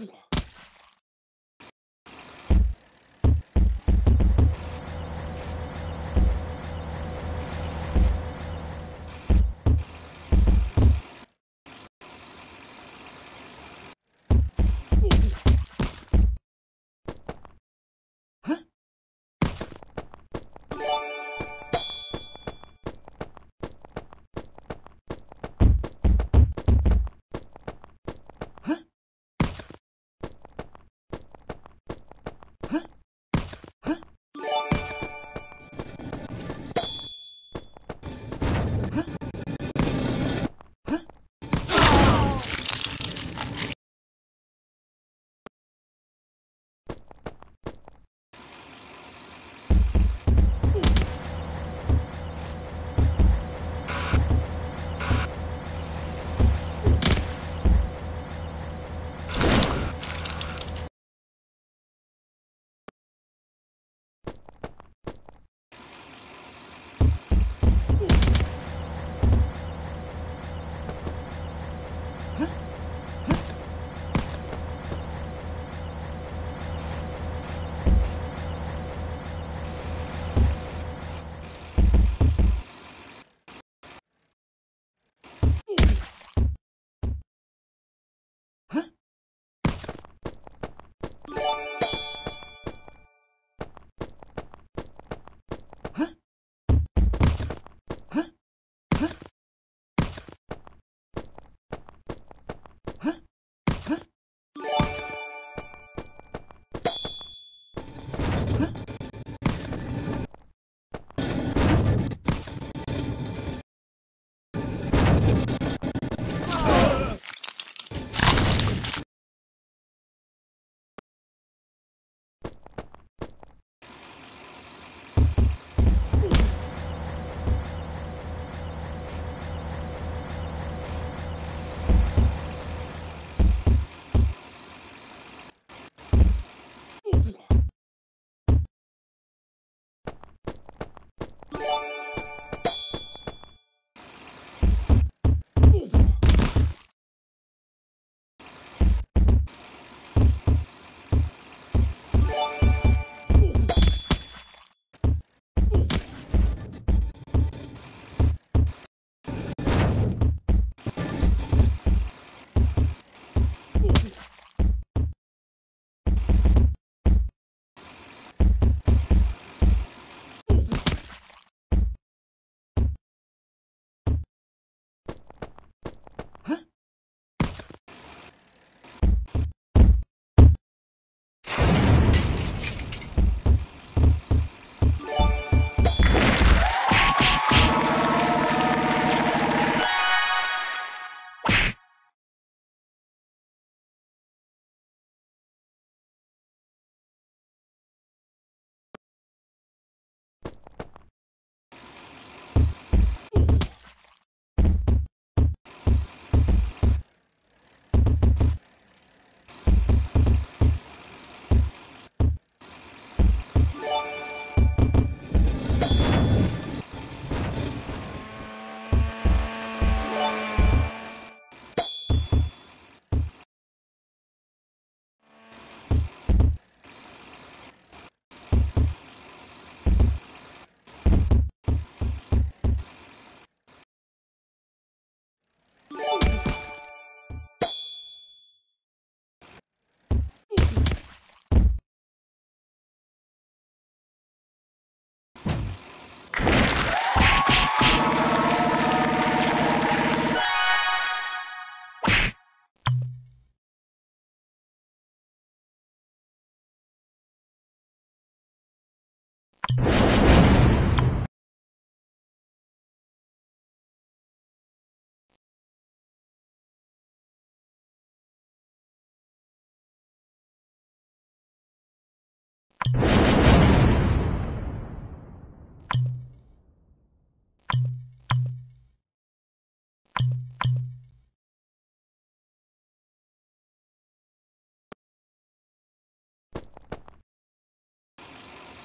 Ooh.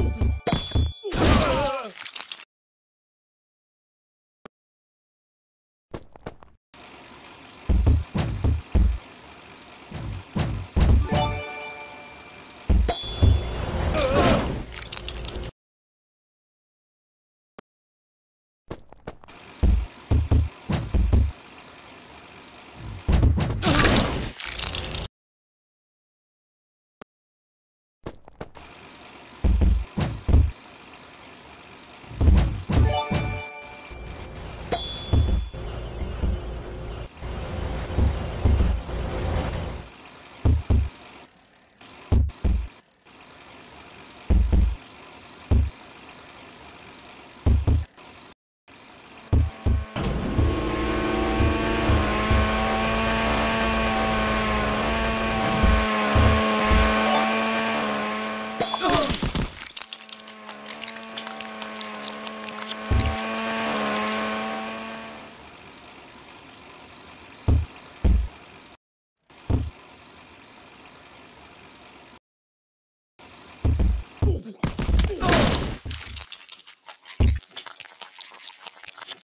Ooh.